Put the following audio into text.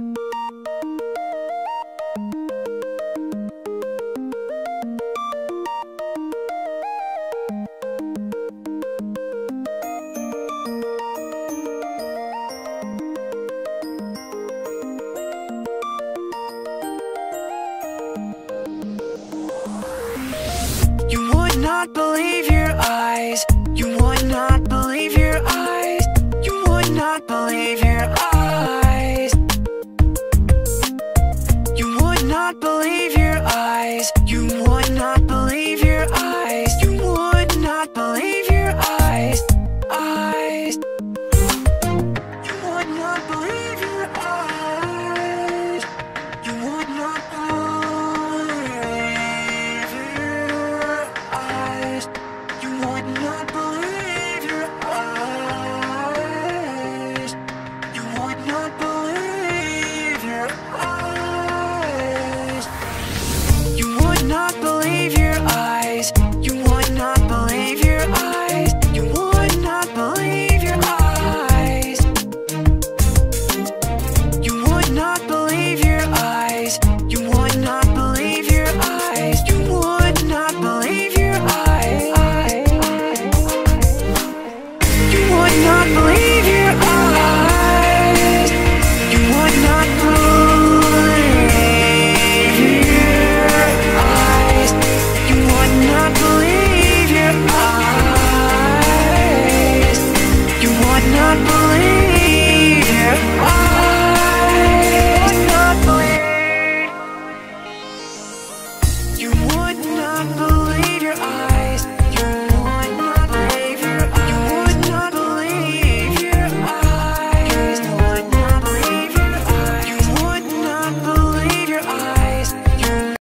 You would not believe your eyes. You would not believe your eyes. You would not believe your eyes. you not believe